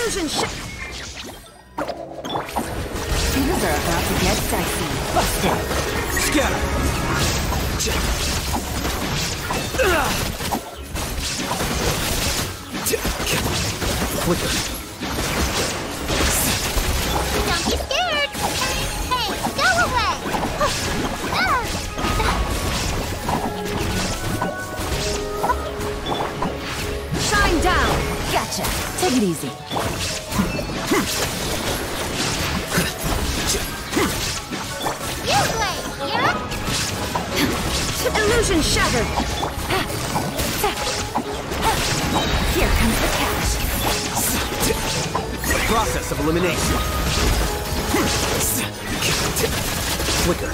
Illusion sh- Things are about to get sexy. Busted. Scatter! Flicker. Take it easy. You play here! Illusion shattered! Here comes the catch. The process of elimination. Flicker.